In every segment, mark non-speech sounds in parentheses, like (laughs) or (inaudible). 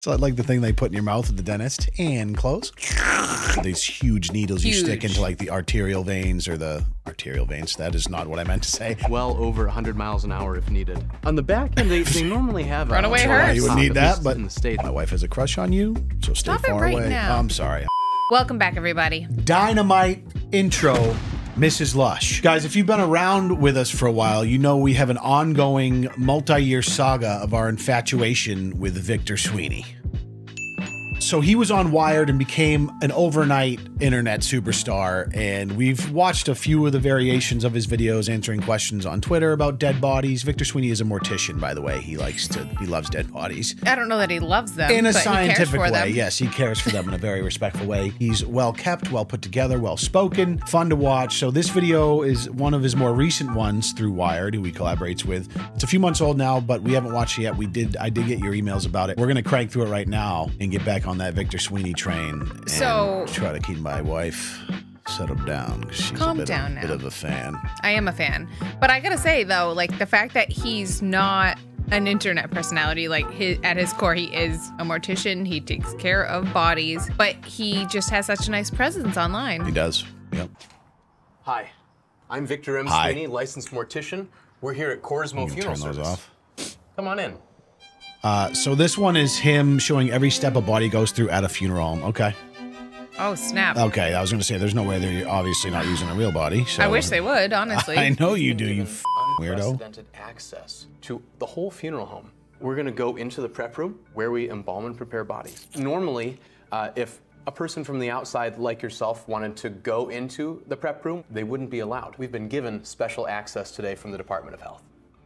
So I like the thing they put in your mouth at the dentist and close. These huge needles you stick into like the arterial veins or the arterial veins. That is not what I meant to say. well over 100 miles an hour if needed. On the back end, they, they normally have Runaway a, hearse. Why you would need that, but in the state. my wife has a crush on you, so stay Stop it far right away. now. I'm sorry. Welcome back, everybody. Dynamite intro, Mrs. Lush. Guys, if you've been around with us for a while, you know we have an ongoing multi-year saga of our infatuation with Victor Sweeney. So he was on Wired and became an overnight internet superstar, and we've watched a few of the variations of his videos answering questions on Twitter about dead bodies. Victor Sweeney is a mortician, by the way. He likes to he loves dead bodies I don't know that he loves them, in a but he cares scientific for way. them. Yes, he cares for them in a very respectful way. He's well kept, well put together, well spoken, fun to watch. So this video is one of his more recent ones through Wired, who he collaborates with. It's a few months old now, but we haven't watched it yet. We did. I did get your emails about it. We're gonna crank through it right now and get back on that Victor Sweeney train. And So- try to keep my wife settled down because she's Calm a bit, down of, bit of a fan. I am a fan. But I gotta say though, like the fact that he's not an internet personality, like his, at his core, he is a mortician. He takes care of bodies, but he just has such a nice presence online. He does. Yep. Hi, I'm Victor M. Hi. Sweeney, licensed mortician. We're here at Corsmo Funeral turn those Service. off. Come on in. Uh, so this one is him showing every step a body goes through at a funeral home. Okay. Oh snap! Okay, I was going to say there's no way they're obviously not using a real body. So (sighs) I wish they would, honestly. (laughs) I know you do, you Given f- weirdo. Unprecedented access to the whole funeral home. We're going to go into the prep room where we embalm and prepare bodies. Normally, uh, if a person from the outside, like yourself, wanted to go into the prep room, they wouldn't be allowed. We've been given special access today from the Department of Health.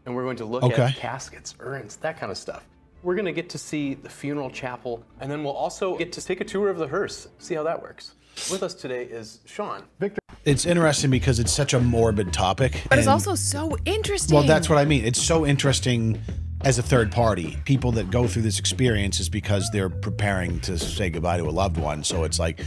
And we're going to look Okay. at caskets, urns, that kind of stuff. We're going to get to see the funeral chapel, and then we'll also get to take a tour of the hearse, see how that works. With us today is Sean. Victor. It's interesting because it's such a morbid topic. but it's also so interesting. well, that's what I mean. It's so interesting as a third party. People that go through this experience is because they're preparing to say goodbye to a loved one. So it's like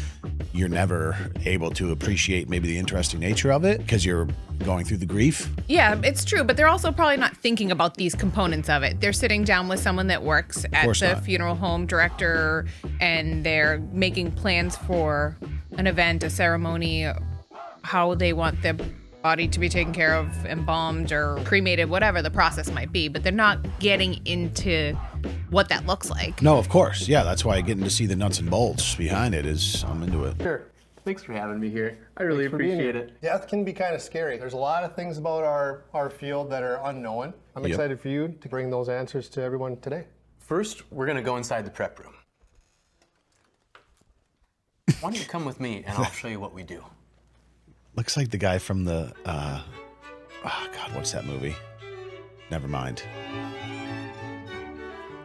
you're never able to appreciate maybe the interesting nature of it because you're going through the grief. Yeah, it's true, but they're also probably not thinking about these components of it. They're sitting down with someone that works at the not. funeral home director and they're making plans for an event, a ceremony, how they want their body to be taken care of, embalmed or cremated, whatever the process might be, but they're not getting into what that looks like. No, of course. Yeah, that's why getting to see the nuts and bolts behind it is I'm into it. Sure. Thanks for having me here. I really appreciate it. Death can be kind of scary. There's a lot of things about our, our field that are unknown. I'm Yep. excited for you to bring those answers to everyone today. First, we're gonna go inside the prep room. Why don't you come with me and I'll (laughs) show you what we do. Looks like the guy from the uh oh god, what's that movie? Never mind.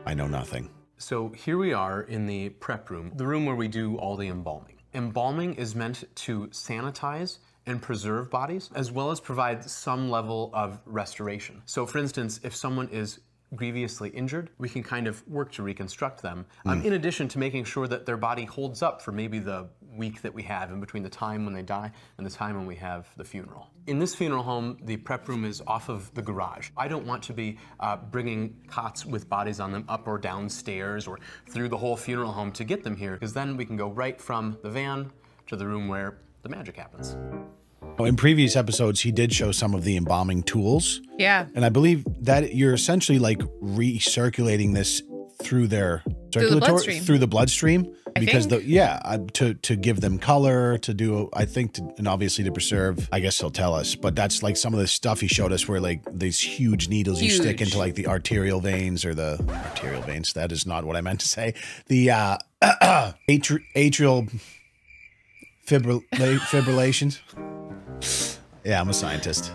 I know nothing. So here we are in the prep room, the room where we do all the embalming. Embalming is meant to sanitize and preserve bodies, as well as provide some level of restoration. So for instance, if someone is grievously injured, we can kind of work to reconstruct them, um, in addition to making sure that their body holds up for maybe the week that we have in between the time when they die and the time when we have the funeral. In this funeral home, the prep room is off of the garage. I don't want to be uh, bringing cots with bodies on them up or downstairs or through the whole funeral home to get them here, because then we can go right from the van to the room where the magic happens. Oh, In previous episodes, he did show some of the embalming tools, Yeah. and I believe that you're essentially like recirculating this through their the circulatory bloodstream. through the bloodstream I because think. the yeah uh, to to give them color to do I think to, and obviously to preserve I guess he'll tell us but that's like some of the stuff he showed us where like these huge needles you stick into like the arterial veins or the arterial veins that is not what I meant to say the uh (clears throat) atri- atrial fibril- fibrillations yeah I'm a scientist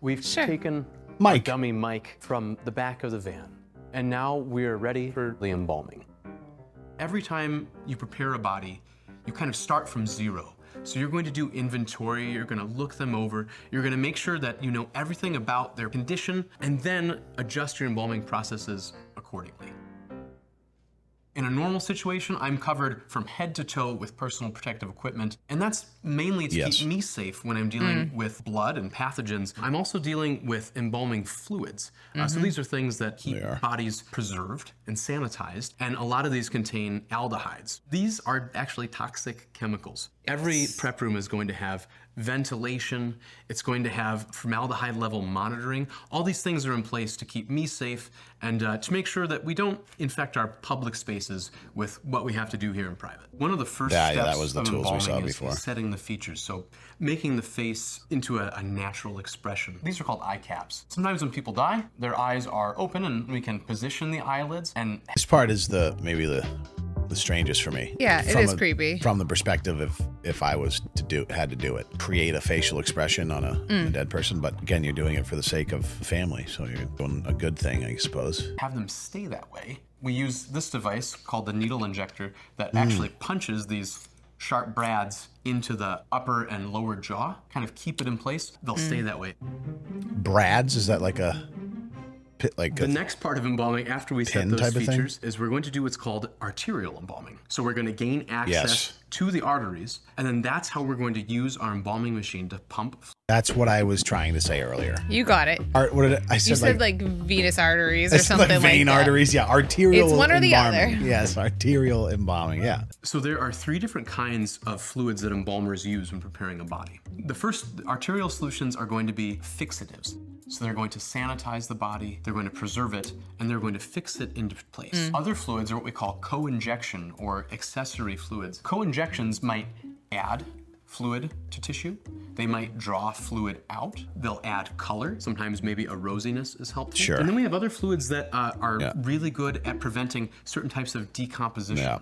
We've Sure. taken Mike. a dummy Mike from the back of the van, and now we're ready for the embalming. Every time you prepare a body, you kind of start from zero. So you're going to do inventory, you're going to look them over, you're going to make sure that you know everything about their condition, and then adjust your embalming processes accordingly. In a normal situation, I'm covered from head to toe with personal protective equipment, and that's mainly to Yes. keep me safe when I'm dealing with blood and pathogens. I'm also dealing with embalming fluids. Uh, so these are things that keep bodies preserved and sanitized, and a lot of these contain aldehydes. These are actually toxic chemicals. Every prep room is going to have ventilation, it's going to have formaldehyde level monitoring. All these things are in place to keep me safe and uh, to make sure that we don't infect our public spaces with what we have to do here in private. One of the first Yeah, yeah, steps that was the of tools we saw is- before. is setting the features. So making the face into a, a natural expression. These are called eye caps. Sometimes when people die, their eyes are open and we can position the eyelids and This part is the maybe the the strangest for me. Yeah, it From is a- creepy. From the perspective if if I was to do had to do it, create a facial expression on a, Mm. a dead person. But again, you're doing it for the sake of family, so you're doing a good thing, I suppose. have them stay that way. We use this device called the needle injector that Mm. actually punches these sharp brads into the upper and lower jaw, kind of keep it in place. They'll Mm. stay that way. Brads is that like a pit like The a, next part of embalming after we set those type of thing? features is we're going to do what's called arterial embalming. So we're going to gain access Yes. to the arteries, and then that's how we're going to use our embalming machine to pump. That's what I was trying to say earlier. You got it. Art, what did I, I said? You said like, venous arteries or something like vein like that. arteries. Yeah, arterial. It's one or the other. Yes, arterial embalming. Yeah. So there are three different kinds of fluids that embalmers use when preparing a body. The first arterial solutions are going to be fixatives. So they're going to sanitize the body, they're going to preserve it, and they're going to fix it into place. Other fluids are what we call co-injection or accessory fluids. Co-injections might add fluid to tissue. They might draw fluid out. They'll add color. Sometimes maybe a rosiness is helpful. Sure. And then we have other fluids that uh, are Yeah. really good at preventing certain types of decomposition. Yeah.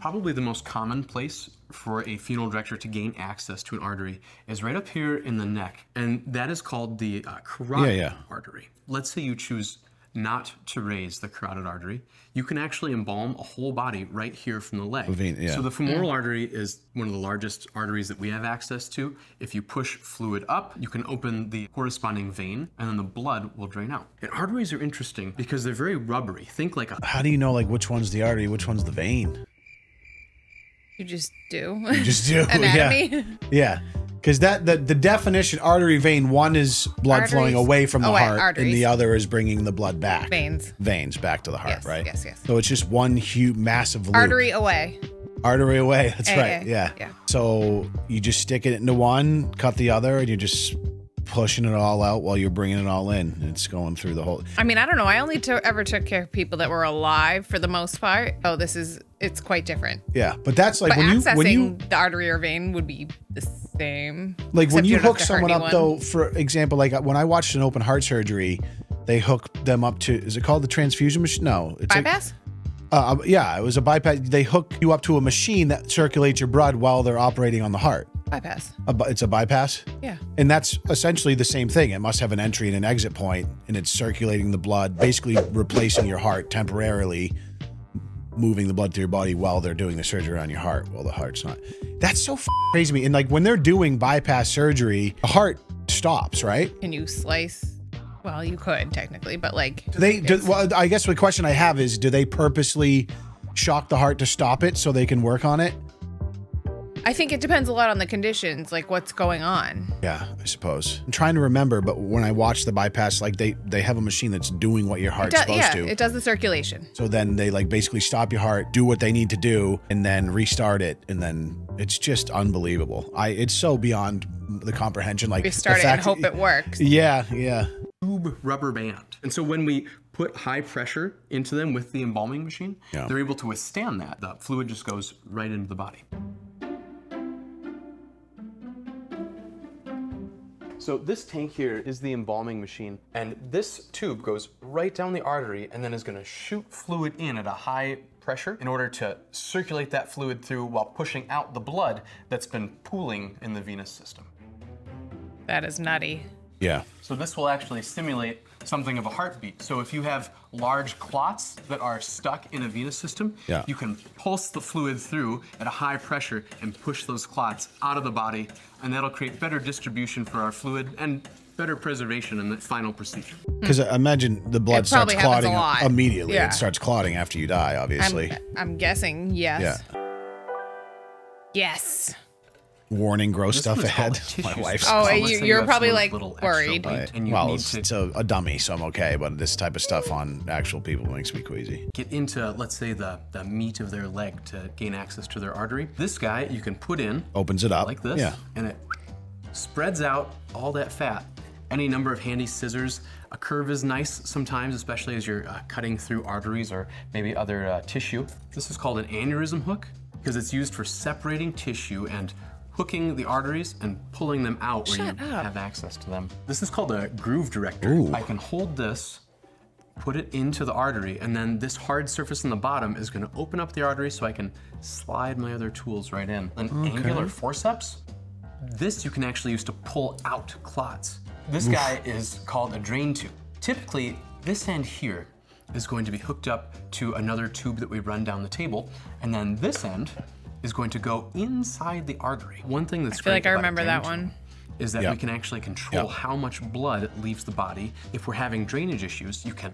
Probably the most common place for a funeral director to gain access to an artery is right up here in the neck, and that is called the uh, carotid Yeah, yeah. artery. Let's say you choose not to raise the carotid artery, you can actually embalm a whole body right here from the leg. vein, yeah. So the femoral artery is one of the largest arteries that we have access to. If you push fluid up, you can open the corresponding vein, and then the blood will drain out. And arteries are interesting because they're very rubbery. Think like a How do you know like which one's the artery, which one's the vein? You just do. You just (laughs) do. Anatomy. Yeah. Yeah. Because that the, the definition artery vein one is blood flowing away from the oh, Away, heart, and the other is bringing the blood back. Veins. Veins back to the heart, Yes, right? yes, yes. So it's just one huge, massive loop. Artery away. Artery away. That's right. yeah, Yeah. yeah. So you just stick it into one, cut the other, and you're just pushing it all out while you're bringing it all in. It's going through the whole. I mean, I don't know. I only to- ever took care of people that were alive for the most part. Oh, this is it's quite different. Yeah, but that's like But when you accessing when you the artery or vein would be the same. like when except you hook someone up anyone. though for example like when i watched an open heart surgery they hook them up to is it called the transfusion machine no it's like- Bypass? uh, yeah it was a bypass they hook you up to a machine that circulates your blood while they're operating on the heart Bypass. a, it's a bypass Yeah. and that's essentially the same thing it must have an entry and an exit point and it's circulating the blood basically replacing your heart temporarily moving the blood through your body while they're doing the surgery on your heart while the heart's not that's so f- crazy to me and like when they're doing bypass surgery the heart stops right Can you slice? Well, you could technically, but like do they. Do, well, i guess the question i have is do they purposely shock the heart to stop it so they can work on it I think it depends a lot on the conditions, like what's going on. yeah i suppose i'm trying to remember but when i watch the bypass like they they have a machine that's doing what your It heart's does, supposed yeah, to it does the circulation. So then they like basically stop your heart, do what they need to do, and then restart it, and then it's just unbelievable. I it's so beyond the comprehension. Like the Restart it and fact- hope it works. Yeah, yeah. tube rubber band. And so when we put high pressure into them with the embalming machine, Yeah. they're able to withstand that. The fluid just goes right into the body. So this tank here is the embalming machine, and this tube goes right down the artery and then is going to shoot fluid in at a high pressure in order to circulate that fluid through while pushing out the blood that's been pooling in the venous system. That is nutty. Yeah. So this will actually simulate something of a heartbeat. So if you have large clots that are stuck in a venous system, Yeah. you can pulse the fluid through at a high pressure and push those clots out of the body, and that'll create better distribution for our fluid and better preservation in the final procedure. Hmm. Because imagine the blood It starts probably happens a clotting immediately. Yeah. It starts clotting after you die, obviously. I'm, I'm guessing yes. yeah. Yes. Warning, gross This stuff one is called ahead. My wife's. Oh, So you- let's say you're probably, like, worried. weight and you well, need it's, to it's a, a dummy, so I'm okay. But this type of stuff on actual people makes me queasy. get into, let's say, the, the meat of their leg to gain access to their artery. This guy you can put in Opens it up like this, Yeah. and it spreads out all that fat. Any number of handy scissors. A curve is nice sometimes, especially as you're uh, cutting through arteries or maybe other uh, tissue. This is called an aneurysm hook because it's used for separating tissue and hooking the arteries and pulling them out where Shut you up. have access to them. This is called a groove director. Ooh. I can hold this put it into the artery, and then this hard surface in the bottom is gonna open up the artery so I can slide my other tools right in. An angular forceps, this you can actually use to pull out clots. This guy is called a drain tube. Typically, this end here is going to be hooked up to another tube that we run down the table, and then this end is going to go inside the artery. One thing that's I feel great like I remember that one. is that Yeah. we can actually control Yeah. how much blood leaves the body. If we're having drainage issues, you can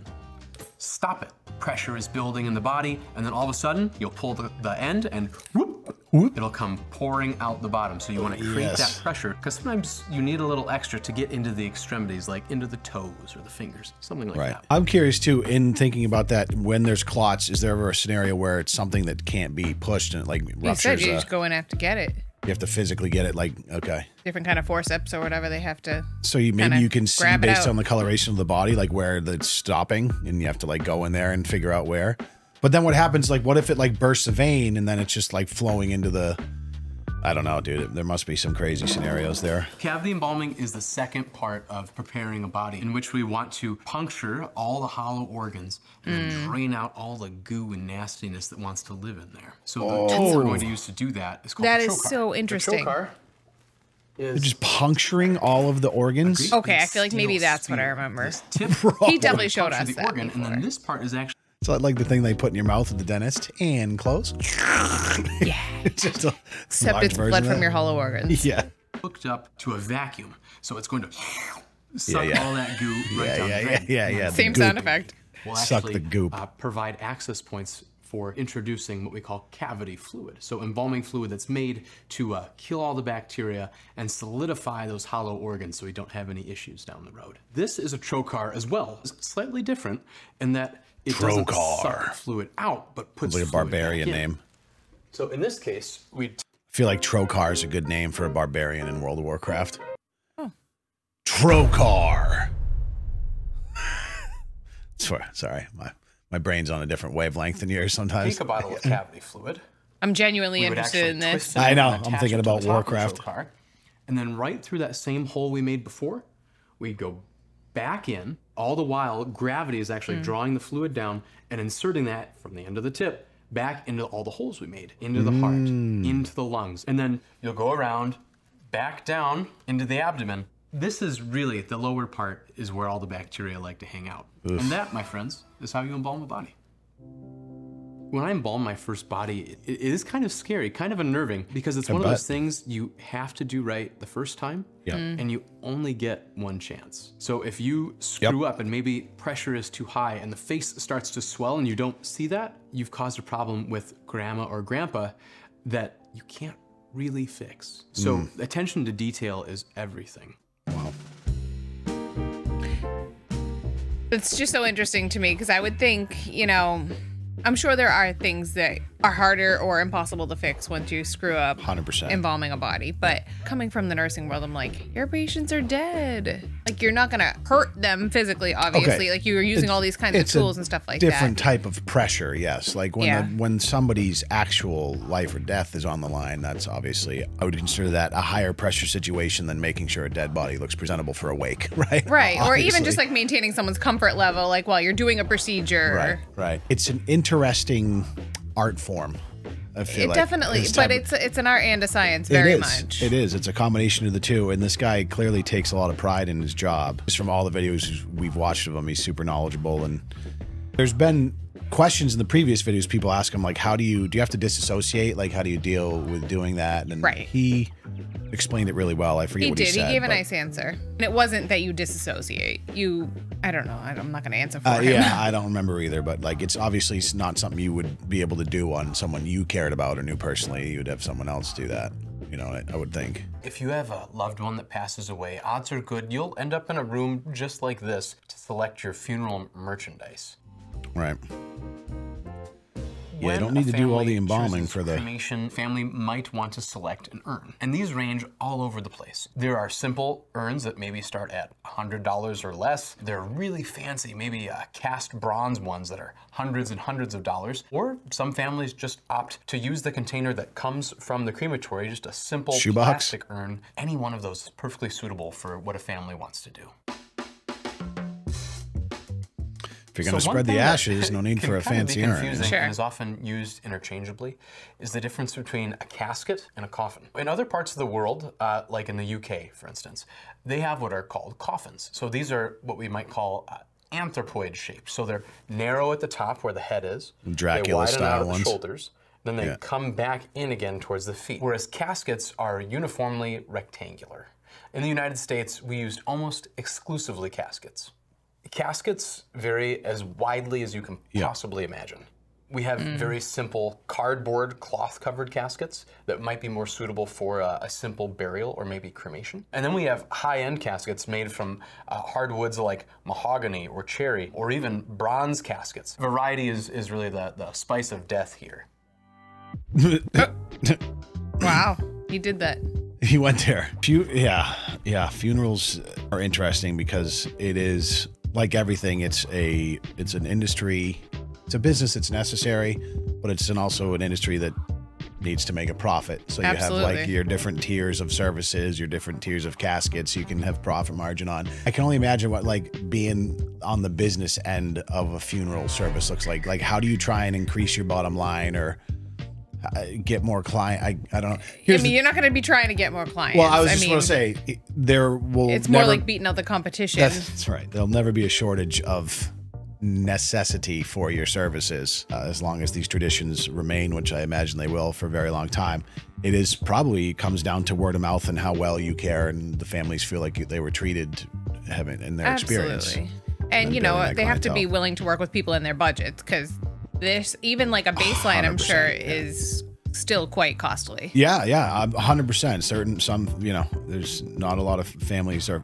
stop it. Pressure is building in the body, and then all of a sudden, you'll pull the, the end and whoop, it'll come pouring out the bottom. So you want to create Yes. that pressure, because sometimes you need a little extra to get into the extremities, like into the toes or the fingers, something like Right. that. I'm curious too. In thinking about that, when there's clots, is there ever a scenario where it's something that can't be pushed and it like You said ruptures? you uh, just go and have to get it. you have to physically get it. Like okay, Different kind of forceps or whatever they have to. so you maybe you can see based out. on the coloration of the body, like where it's stopping, and you have to like go in there and figure out where. But then what happens? Like, what if it like bursts a vein and then it's just like flowing into the? I don't know, dude. There must be some crazy scenarios there. Cavity embalming is the second part of preparing a body in which we want to puncture all the hollow organs and Mm. drain out all the goo and nastiness that wants to live in there. So the tool we're going to use to do that is called That the is trocar. That is so interesting. The trocar is Just puncturing all of the organs. Okay, I feel like maybe steel that's what I remember. Tip (laughs) He definitely showed us the that organ, and then this part is actually It's like, like the thing they put in your mouth at the dentist and close. (laughs) Yeah. just a Except it's blood from your hollow organs. (laughs) Yeah. hooked up to a vacuum, so it's going to suck yeah. all that goo right Yeah, down yeah, the yeah, drain. yeah, yeah. the Same sound effect. will Suck actually the goop. Uh, provide access points for introducing what we call cavity fluid. So embalming fluid that's made to uh, kill all the bacteria and solidify those hollow organs so we don't have any issues down the road. This is a trocar as well. It's slightly different in that it doesn't Trocar. suck fluid out, but puts It's like a fluid barbarian in. name. So in this case, we I feel like Trokar is a good name for a barbarian in World of Warcraft. Oh. Trokar. (laughs) Sorry, sorry, my my brain's on a different wavelength than yours sometimes. take a bottle of cavity fluid. I'm genuinely We interested in this. I know, I'm thinking about top of the Warcraft. And then right through that same hole we made before, we'd go back in. All the while, gravity is actually Hmm. drawing the fluid down and inserting that from the end of the tip back into all the holes we made, into the heart, Mm. into the lungs. And then you'll go around, back down into the abdomen. This is really the lower part is where all the bacteria like to hang out. And that, my friends, is how you embalm a body. When I embalm my first body, it, it is kind of scary, kind of unnerving, because it's one of those things you have to do right the first time, Yeah. Mm. and you only get one chance. So if you screw up and maybe pressure is too high and the face starts to swell and you don't see that, you've caused a problem with grandma or grandpa that you can't really fix. So mm. attention to detail is everything. Wow. It's just so interesting to me because I would think, you know, I'm sure there are things that are harder or impossible to fix once you screw up 100%. embalming a body. But coming from the nursing world, I'm like, your patients are dead. Like you're not gonna hurt them physically, obviously. Like you're using all these kinds of tools and stuff like that. different type of pressure, yes. Like when Yeah. the, when somebody's actual life or death is on the line, that's obviously I would consider that a higher pressure situation than making sure a dead body looks presentable for a wake, (laughs) right? Right. Or even just like maintaining someone's comfort level, like while you're doing a procedure. right, right. It's an interesting art form. I feel It like. definitely, but of- it's it's an art and a science It very is. much. It is. It's a combination of the two. And this guy clearly takes a lot of pride in his job. Just from all the videos we've watched of him, he's super knowledgeable. And there's been questions in the previous videos. People ask him like, "How do you do? You have to disassociate? Like, how do you deal with doing that?" And Right. he explained it really well. I forget He what did. he said, He, said. gave a nice answer. And it wasn't that you disassociate. You, I don't know. I don't- I'm not going to answer for Uh, him. yeah, (laughs) I don't remember either, but like it's obviously s- not something you would be able to do on someone you cared about or knew personally. You'd have someone else do that. You know, I, I would think. If you have a loved one that passes away, odds are good you'll end up in a room just like this to select your funeral merchandise. Right. Yeah, When don't need to do all the embalming for the. cremation. Family might want to select an urn, and these range all over the place. There are simple urns that maybe start at $100 or less. They're really fancy, maybe uh, cast bronze ones that are hundreds and hundreds of dollars. Or some families just opt to use the container that comes from the crematory, just a simple Shoebox? plastic urn. Any one of those is perfectly suitable for what a family wants to do. If you're going to So spread the ashes, no need for a kind of fancy be urn. you know? confusing Sure. and is often used interchangeably is the difference between a casket and a coffin. In other parts of the world, uh, like in the UK, for instance, they have what are called coffins. So these are what we might call uh, anthropoid shaped. So they're narrow at the top where the head is. Dracula they widen style out at the shoulders. Then they Yeah. come back in again towards the feet. Whereas caskets are uniformly rectangular. In the United States, we used almost exclusively caskets. Caskets vary as widely as you can possibly imagine. We have very simple cardboard cloth covered caskets that might be more suitable for a, a simple burial or maybe cremation. And then we have high end caskets made from uh, hardwoods like mahogany or cherry or even bronze caskets. Variety is, is really the, the spice of death here. (laughs) Wow. He did that. He went there. Fu- yeah, yeah. Funerals are interesting because it is like everything. It's a it's an industry. It's a business that's necessary, but it's an also an industry that needs to make a profit. So you have like your different tiers of services, your different tiers of caskets. You can have profit margin on. I can only imagine what like being on the business end of a funeral service looks like. Like how do you try and increase your bottom line or get more client? I I don't know. I Here's mean, the- you're not going to be trying to get more clients. well, I was just mean, going to say there will. it's more like beating out the competition. That's, that's right. There'll never be a shortage of necessity for your services uh, as long as these traditions remain, which I imagine they will for a very long time. It is probably comes down to word of mouth and how well you care and the families feel like they were treated, having in their experience. Absolutely. And and you know, they have to be willing to work with people in their budgets because this, even like a baseline, I'm sure yeah. is still quite costly. Yeah, yeah, a hundred percent. Certain some, you know, there's not a lot of families are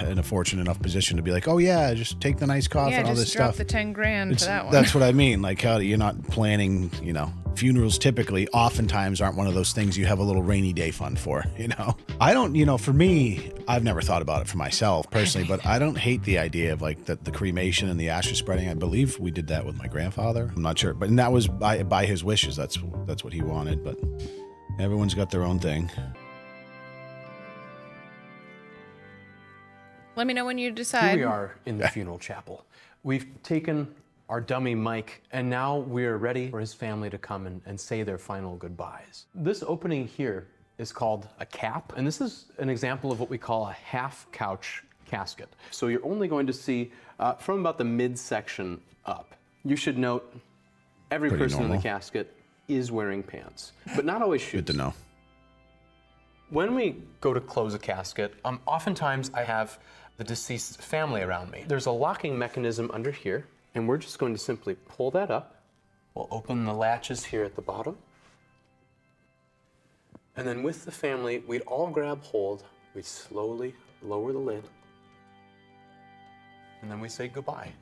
in a fortunate enough position to be like, oh yeah, just take the nice coffin, Yeah, all just this drop stuff. the ten grand It's- for that one. That's what I (laughs) mean. Like how you're not planning, you know, funerals typically oftentimes aren't one of those things you have a little rainy day fund for, (laughs) you know. I don't, you know, for me, I've never thought about it for myself personally, but I don't hate the idea of like the, the cremation and the ashes spreading. I believe we did that with my grandfather. I'm not sure, but and that was by by his wishes. That's that's what he wanted, but everyone's got their own thing. Let me know when you decide. Here we are in the (laughs) funeral chapel. We've taken our dummy Mike, and now we're ready for his family to come and, and say their final goodbyes. This opening here is called a cap, and this is an example of what we call a half couch casket. So you're only going to see uh, from about the midsection up. You should note every Pretty person in the casket is wearing pants, but not always shoes. Good to know. When we go to close a casket, um, oftentimes I have the deceased's family around me. There's a locking mechanism under here, and we're just going to simply pull that up. We'll open the latches here at the bottom. And then with the family, we'd all grab hold. We'd slowly lower the lid. And then we say goodbye.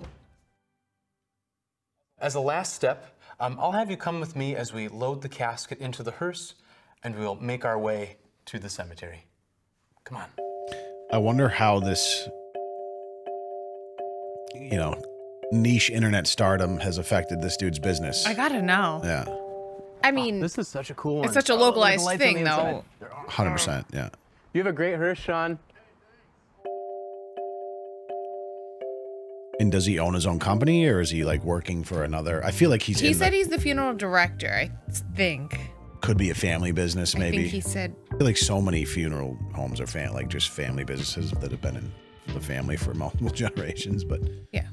As a last step, um, I'll have you come with me as we load the casket into the hearse and we'll make our way to the cemetery. Come on. I wonder how this, you know, niche internet stardom has affected this dude's business. I gotta know. Yeah, I mean, This is such a cool one. it's such a Oh, look at the localized lights on thing, though. hundred percent. Yeah. You have a great hearse, Sean. And does he own his own company, or is he like working for another? I feel like he's. he in said the, he's the funeral director. I think. could be a family business, I maybe. think he said. I feel like so many funeral homes are fan, like just family businesses that have been in the family for (laughs) multiple generations. But Yeah.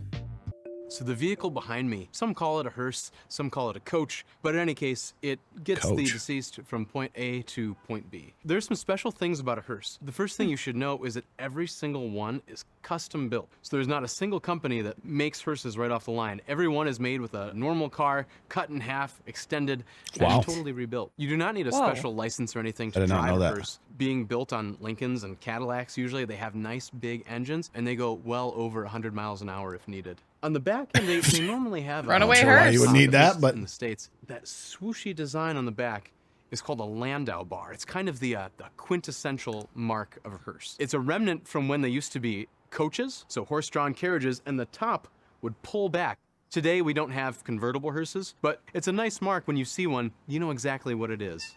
So the vehicle behind me, some call it a hearse, some call it a coach, but in any case, it gets the deceased from point A to point B. There's some special things about a hearse. The first thing you should know is that every single one is custom built. So there's not a single company that makes hearses right off the line. Every one is made with a normal car, cut in half, extended, Wow. and totally rebuilt. You do not need a Whoa. special license or anything to did not drive know a that. hearse. Being built on Lincolns and Cadillacs, usually they have nice big engines and they go well over 100 miles an hour if needed. On the back end, they, they normally have a- Runaway sure why hearse. you would need that, least but in the states, that swooshy design on the back is called a Landau bar. It's kind of the, uh, the quintessential mark of a hearse. It's a remnant from when they used to be coaches, so horse-drawn carriages, and the top would pull back. Today we don't have convertible hearses, but it's a nice mark when you see one, you know exactly what it is.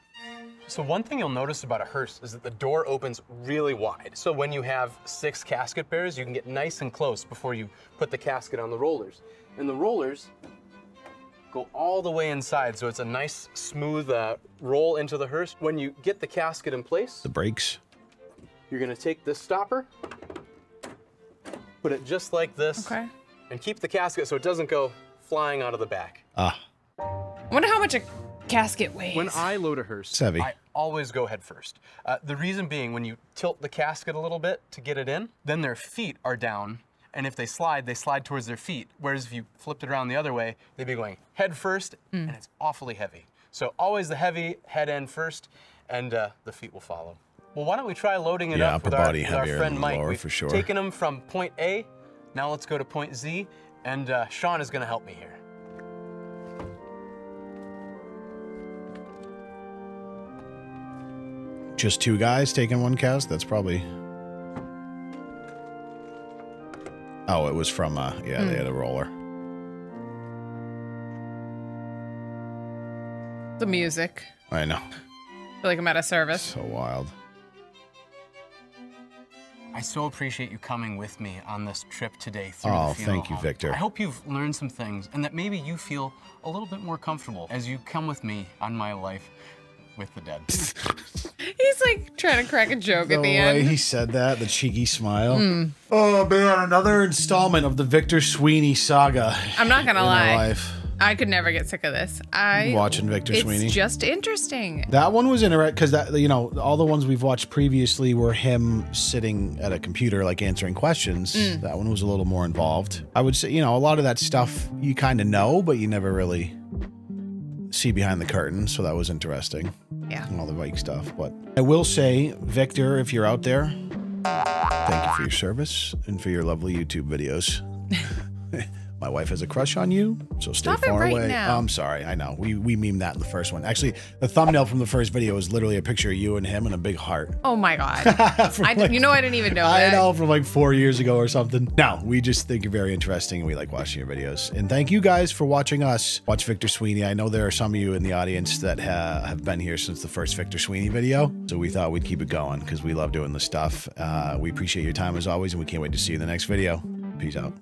So one thing you'll notice about a hearse is that the door opens really wide. So when you have six casket bearers, you can get nice and close before you put the casket on the rollers. And the rollers go all the way inside, so it's a nice, smooth uh, roll into the hearse. When you get the casket in place, the brakes. you're gonna take this stopper, put it just like this, Okay. and keep the casket so it doesn't go flying out of the back. Ah, I wonder how much a casket weighs. When I load a hearse, It's heavy. I always go head first. Uh, the reason being, when you tilt the casket a little bit to get it in, then their feet are down, and if they slide, they slide towards their feet. Whereas if you flipped it around the other way, they'd be going head first, and it's awfully heavy. So always the heavy head end first, and uh, the feet will follow. Well, why don't we try loading it Yeah, up with upper our, body with our heavier friend Mike? lower We've for sure. taken him from point A. Now let's go to point Z, and uh, Sean is going to help me here. Just two guys taking one cast. That's probably. Oh, it was from. Uh, yeah, they had a roller. the music. I know. I feel like I'm at a service. So wild. I so appreciate you coming with me on this trip today through Oh, the funeral thank you, home. Victor. I hope you've learned some things and that maybe you feel a little bit more comfortable as you come with me on my life with the dead. (laughs) Like trying to crack a joke The at the way end. he said that, the cheeky smile. Oh man, another installment of the Victor Sweeney saga. I'm not gonna lie. I could never get sick of this. I Watching Victor it's Sweeney. just interesting. That one was interesting because that you know all the ones we've watched previously were him sitting at a computer like answering questions. Mm. That one was a little more involved. I would say you know a lot of that stuff you kind of know, but you never really see behind the curtain. So that was interesting. Yeah. all the bike stuff. But I will say, Victor, if you're out there, thank you for your service and for your lovely YouTube videos. (laughs) My wife has a crush on you, so stay Stop far right away. now. I'm sorry, I know. We we memed that in the first one. Actually, the thumbnail from the first video is literally a picture of you and him and a big heart. Oh my god. (laughs) I like- you know I didn't even know I that. know from like four years ago or something. No, we just think you're very interesting and we like watching your videos. And thank you guys for watching us watch Victor Sweeney. I know there are some of you in the audience that ha- have been here since the first Victor Sweeney video. So we thought we'd keep it going because we love doing this stuff. Uh, we appreciate your time as always and we can't wait to see you in the next video. Peace out.